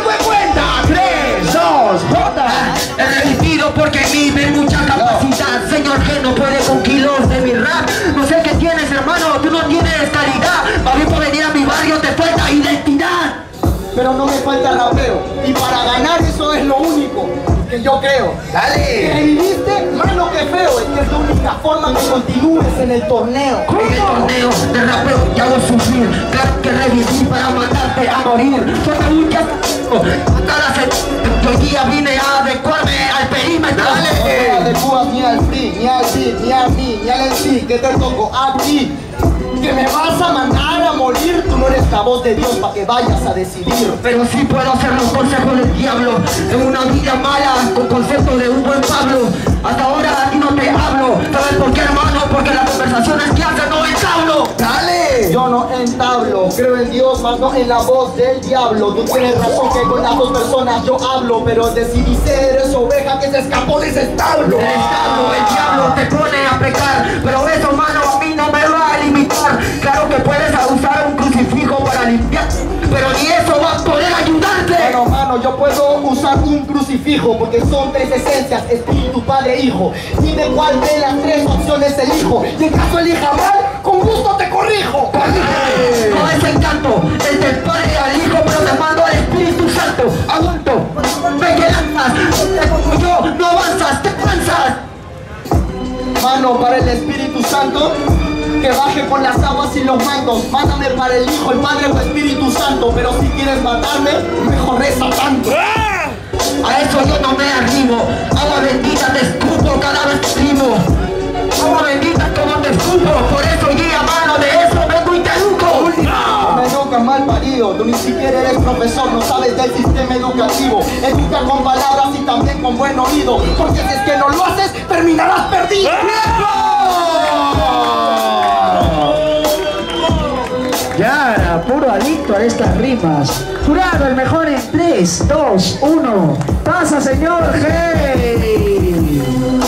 tengo en cuenta. 3, 2, J. Repito porque en mí ven mucha capacidad. Señor que no puede con kilos de mi rap. No sé qué tienes, hermano. Tú no tienes calidad. Para mí por venir a mi barrio te falta identidad. Pero no me falta rapeo. Y para ganar eso es lo único que yo creo. Dale. Que viviste, mano que feo. Es que es lo único forma que continúes en el torneo. En el torneo de rapeo te hago sufrir. Claro que reviví para matarte a morir. Un ya a cada Hoy día vine a adecuarme al perímetro. No te adecuas ni al free, ni al beat, ni a mí, ni al MC Que te toco a ti Que me vas a mandar a morir. Tú no eres la voz de Dios para que vayas a decidir. Pero sí puedo hacer los consejos del diablo. En una vida mala con concepto de un buen Pablo. Hasta ahora creo en Dios, más no en la voz del diablo. Tú tienes razón que con las dos personas yo hablo, pero decidí ser esa oveja que se escapó de ese establo. El establo, el diablo te pone a pecar Pero eso mano a mí no me va a limitar Claro que puedes usar un crucifijo para limpiar Pero ni eso va a poder ayudarte Bueno, mano, yo puedo usar un crucifijo porque son tres esencias, espíritu, padre, hijo. Dime cuál de las tres opciones elijo. Y en caso elija mal, con gusto te corrijo. Mano, para el Espíritu Santo, que baje por las aguas y los mandos. Mándame para el Hijo, el Padre o Espíritu Santo. Pero si quieres matarme, mejor reza tanto. A eso yo no me arrimo. Agua bendita te escupo cada vez que rimo. Agua bendita como te escupo, por eso guía mano de eso vengo y te educo. Me educas mal parido, tú ni siquiera eres profesor, no sabes del sistema educativo. Educa con palabras y también con buen oído, porque si es que no lo haces, terminarás perdido. Yara, puro adicto a estas rimas. Jurado, el mejor en 3, 2, 1. Pasa, señor G.